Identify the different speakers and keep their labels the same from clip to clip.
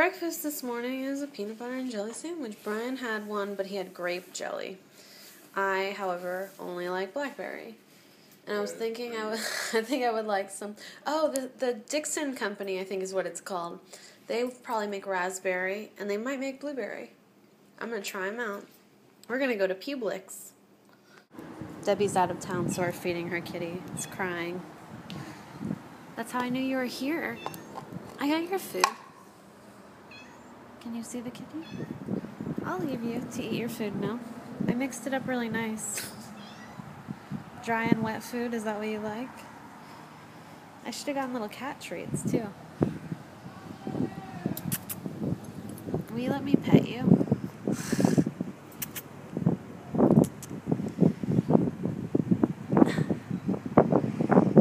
Speaker 1: breakfast this morning is a peanut butter and jelly sandwich. Brian had one, but he had grape jelly. I, however, only like blackberry. And I was thinking I would, I think I would like some. Oh, the the Dixon Company, I think is what it's called. They probably make raspberry, and they might make blueberry. I'm gonna try them out. We're gonna go to Publix. Debbie's out of town, so we're feeding her kitty. It's crying. That's how I knew you were here. I got your food. Can you see the kitty? I'll leave you to eat your food now. I mixed it up really nice. Dry and wet food, is that what you like? I should have gotten little cat treats too. Will you let me pet you?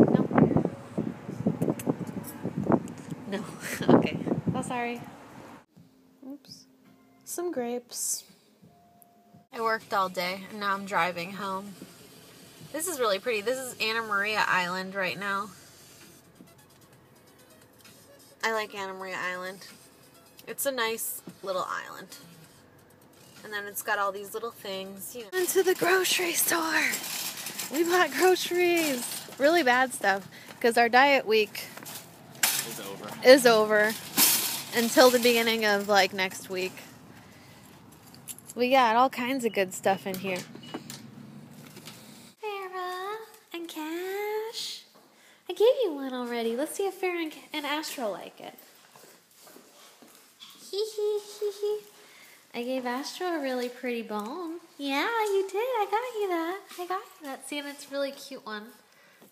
Speaker 1: No. No. okay. Oh, sorry. Oops. Some grapes. I worked all day and now I'm driving home. This is really pretty. This is Anna Maria Island right now. I like Anna Maria Island. It's a nice little island. And then it's got all these little things, you know. Into the grocery store. We bought groceries. Really bad stuff because our diet week
Speaker 2: Is over.
Speaker 1: is over until the beginning of like next week. We got all kinds of good stuff in here. Farah and Cash. I gave you one already. Let's see if Farah and, Astro like it. Hee hee hee hee. I gave Astro a really pretty bone. Yeah, you did. I got you that. I got you that. See, and it's really cute one.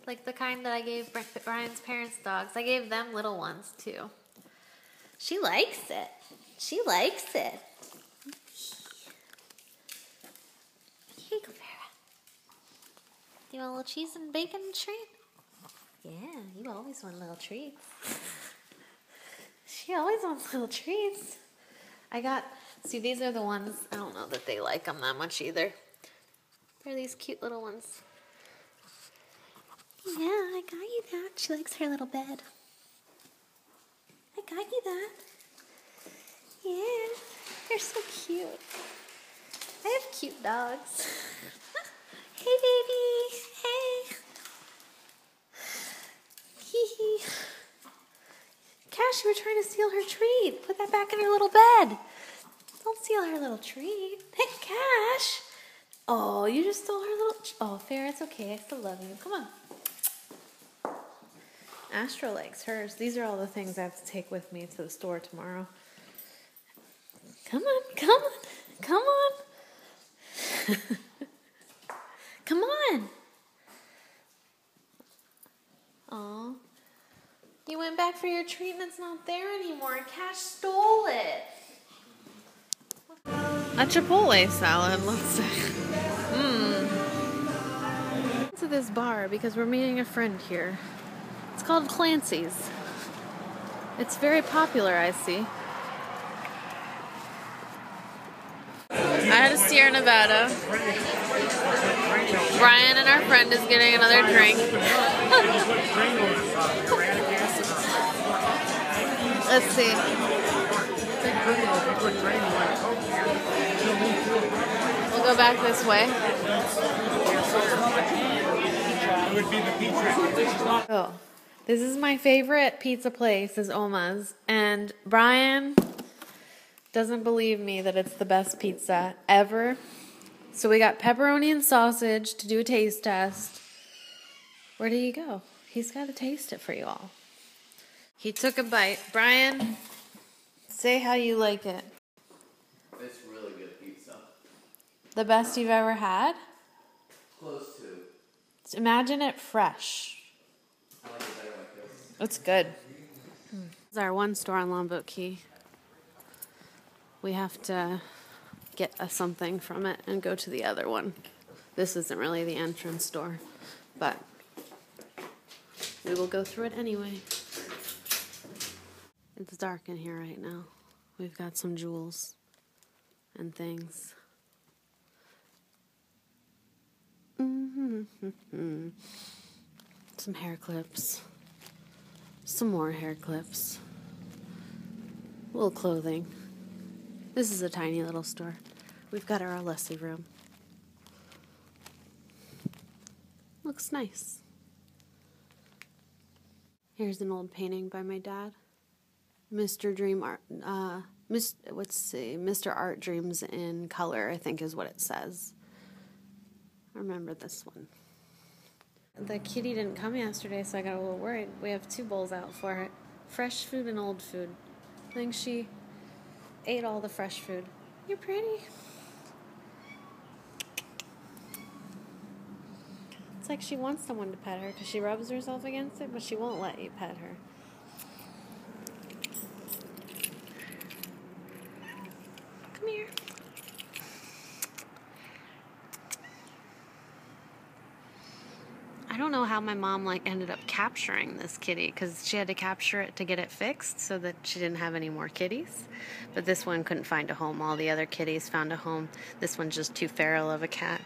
Speaker 1: Like the kind that I gave Bri- Brian's parents' dogs. I gave them little ones too. She likes it. She likes it. Here you go, Farah. Do you want a little cheese and bacon treat? Yeah, you always want little treats. she always wants little treats. I got, see, these are the ones, I don't know that they like them that much either. They're these cute little ones. Yeah, I got you that. She likes her little bed. I got you that. Yeah, they're so cute. I have cute dogs. hey, baby. Hey. Hee hee. Cash, you were trying to steal her treat. Put that back in her little bed. Don't steal her little treat. Hey, Cash. Oh, you just stole her little. Oh, fair. It's okay. I still love you. Come on. Astro likes hers. These are all the things I have to take with me to the store tomorrow. Come on, come on, come on. come on. Aw. You went back for your treatment's not there anymore. Cash stole it. A Chipotle salad, let's say. Mmm. To this bar because we're meeting a friend here. It's called Clancy's. It's very popular, I see. I had a Sierra Nevada. Brian and our friend is getting another drink. Let's see. We'll go back this way. Oh, this is my favorite pizza place is Oma's, and Brian doesn't believe me that it's the best pizza ever. So we got pepperoni and sausage to do a taste test. Where did he go? He's got to taste it for you all. He took a bite. Brian, say how you like it.
Speaker 3: It's really good pizza.
Speaker 1: The best you've ever had?
Speaker 3: Close to.
Speaker 1: Imagine it fresh.
Speaker 3: I like it better like this.
Speaker 1: It's good. Hmm. This is our one store on Longboat Key. We have to get a something from it and go to the other one. This isn't really the entrance door, but we will go through it anyway. It's dark in here right now. We've got some jewels and things. Mm-hmm. Some hair clips. Some more hair clips. Little clothing. This is a tiny little store. We've got our Alessi room. Looks nice. Here's an old painting by my dad. Mr. Dream Art, uh, Miss, let's see, Mr. Art Dreams in Color, I think is what it says. I remember this one. The kitty didn't come yesterday, so I got a little worried. We have two bowls out for it fresh food and old food. I think she ate all the fresh food. You're pretty. It's like she wants someone to pet her because she rubs herself against it, but she won't let you pet her. Come here. I don't know how my mom like ended up capturing this kitty because she had to capture it to get it fixed so that she didn't have any more kitties. But this one couldn't find a home. All the other kitties found a home. This one's just too feral of a cat.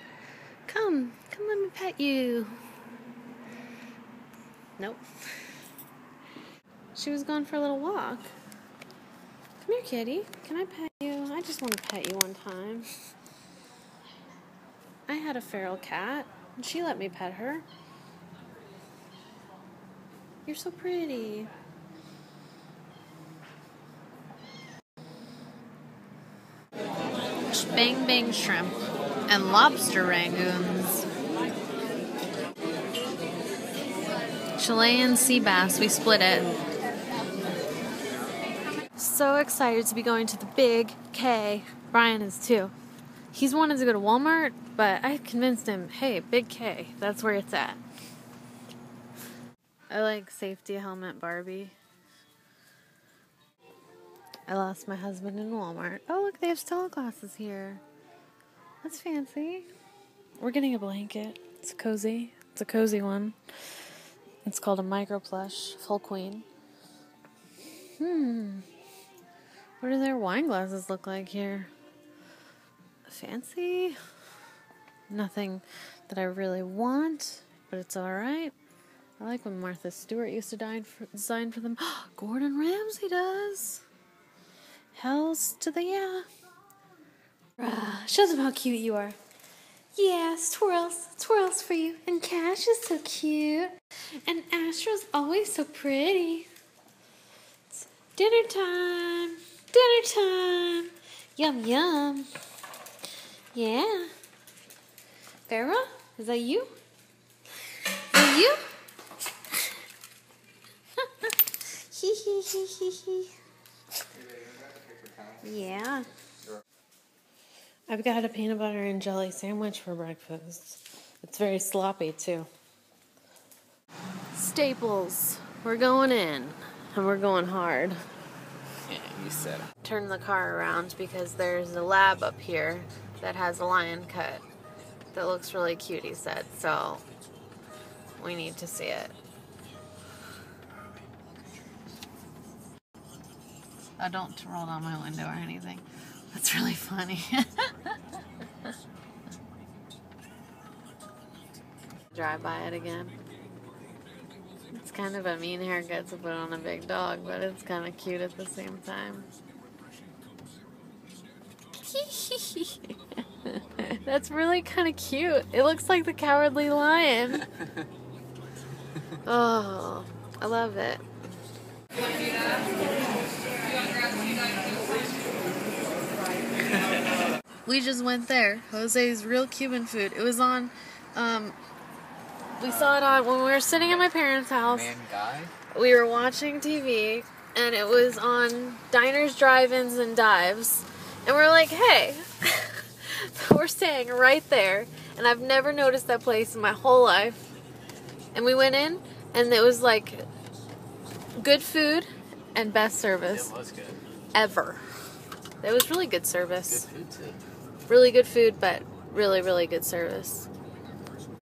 Speaker 1: Come, come, let me pet you. Nope. She was gone for a little walk. Come here, kitty. Can I pet you? I just want to pet you one time. I had a feral cat, and she let me pet her. You're so pretty. Bang Bang Shrimp and Lobster Rangoons. Chilean sea bass, we split it. So excited to be going to the Big K. Brian is too. He's wanted to go to Walmart, but I convinced him, hey, Big K, that's where it's at. I like safety helmet Barbie. I lost my husband in Walmart. Oh, look, they have Stella glasses here. That's fancy. We're getting a blanket. It's cozy. It's a cozy one. It's called a micro plush, full queen. Hmm. What do their wine glasses look like here? Fancy? Nothing that I really want, but it's alright. I like when Martha Stewart used to design for, design for them. Gordon Ramsay does. Hells to the yeah. Rah, show them how cute you are. Yes, twirls, twirls for you. And Cash is so cute. And Astro's always so pretty. It's dinner time. Dinner time. Yum, yum. Yeah. Vera, is that you? Is that you? Hee hee hee hee hee. Yeah. I've got a peanut butter and jelly sandwich for breakfast. It's very sloppy, too. Staples. We're going in, and we're going hard.
Speaker 2: Yeah, you said it.
Speaker 1: Turn the car around because there's a lab up here that has a lion cut that looks really cute, he said. So we need to see it. Oh, don't roll down my window or anything. That's really funny. Drive by it again. It's kind of a mean haircut to put on a big dog, but it's kind of cute at the same time. That's really kind of cute. It looks like the cowardly lion. Oh, I love it. We just went there. Jose's real Cuban food. It was on. Um, we saw it on when we were sitting at my parents' house.
Speaker 2: Man, guy.
Speaker 1: We were watching TV, and it was on diners, drive-ins, and dives. And we're like, hey, we're staying right there, and I've never noticed that place in my whole life. And we went in, and it was like good food and best service
Speaker 2: It was good.
Speaker 1: ever. It was really good
Speaker 2: Good
Speaker 1: service.
Speaker 2: food too.
Speaker 1: Really good food, but really, really good service.